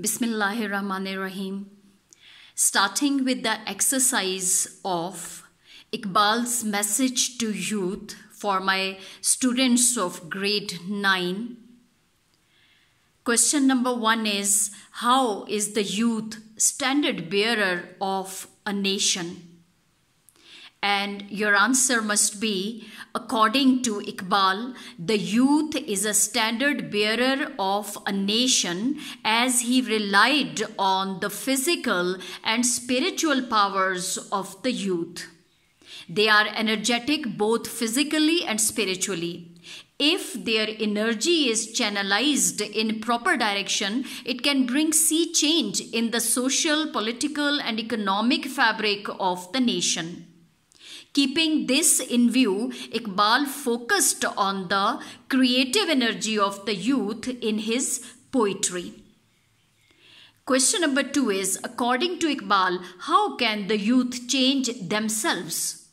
Bismillahirrahmanirrahim. Starting with the exercise of Iqbal's message to youth for my students of grade 9. Question number one is How is the youth standard bearer of a nation? And your answer must be according to Iqbal, the youth is a standard bearer of a nation as he relied on the physical and spiritual powers of the youth. They are energetic both physically and spiritually. If their energy is channelized in proper direction, it can bring sea change in the social, political, and economic fabric of the nation. Keeping this in view, Iqbal focused on the creative energy of the youth in his poetry. Question number two is According to Iqbal, how can the youth change themselves?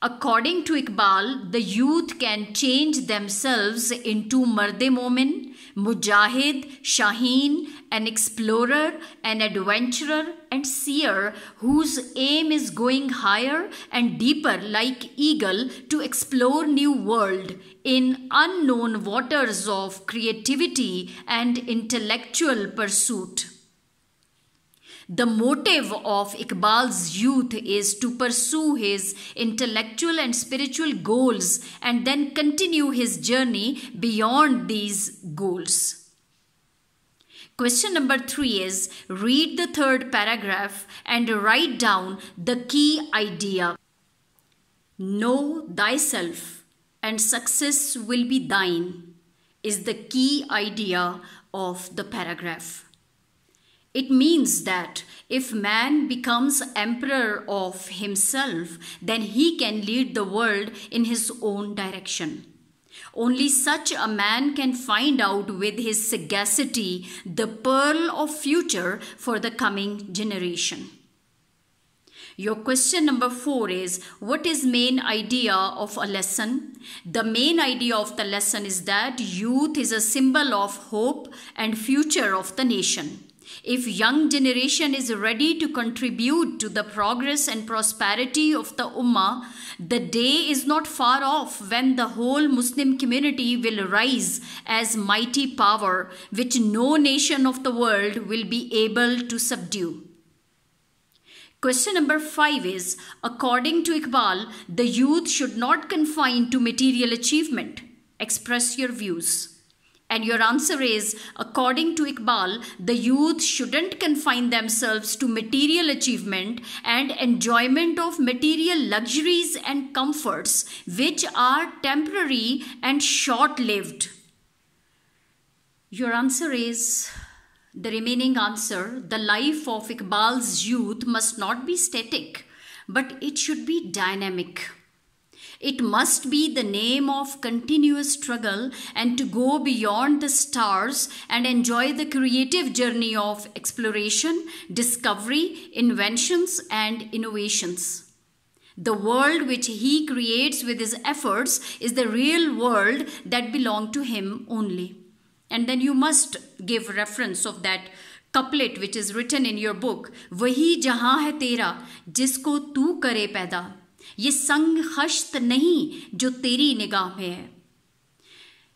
According to Iqbal, the youth can change themselves into Marde Momin, Mujahid, Shaheen, an explorer, an adventurer, and seer whose aim is going higher and deeper like eagle to explore new world in unknown waters of creativity and intellectual pursuit. The motive of Iqbal's youth is to pursue his intellectual and spiritual goals and then continue his journey beyond these goals. Question number three is read the third paragraph and write down the key idea. Know thyself and success will be thine is the key idea of the paragraph. It means that if man becomes emperor of himself, then he can lead the world in his own direction. Only such a man can find out with his sagacity the pearl of future for the coming generation. Your question number four is What is main idea of a lesson? The main idea of the lesson is that youth is a symbol of hope and future of the nation. If young generation is ready to contribute to the progress and prosperity of the Ummah, the day is not far off when the whole Muslim community will rise as mighty power which no nation of the world will be able to subdue. Question number five is According to Iqbal, the youth should not confine to material achievement. Express your views. And your answer is according to Iqbal, the youth shouldn't confine themselves to material achievement and enjoyment of material luxuries and comforts, which are temporary and short lived. Your answer is the remaining answer the life of Iqbal's youth must not be static, but it should be dynamic. It must be the name of continuous struggle and to go beyond the stars and enjoy the creative journey of exploration, discovery, inventions, and innovations. The world which he creates with his efforts is the real world that belongs to him only. And then you must give reference of that couplet which is written in your book वही जहां है तेरा जिसको तू करे पैदा ये संग हस्त नहीं जो तेरी निगाह में है।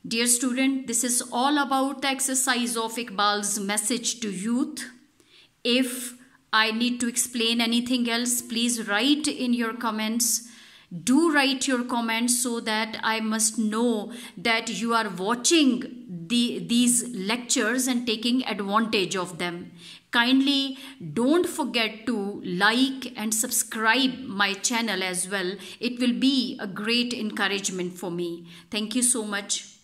Dear student this is all about the exercise of Iqbal message to youth if I need to explain anything else please write in your comments do write your comments so that I must know that you are watching these lectures and taking advantage of them Kindly don't forget to like and subscribe my channel as well. It will be a great encouragement for me. Thank you so much.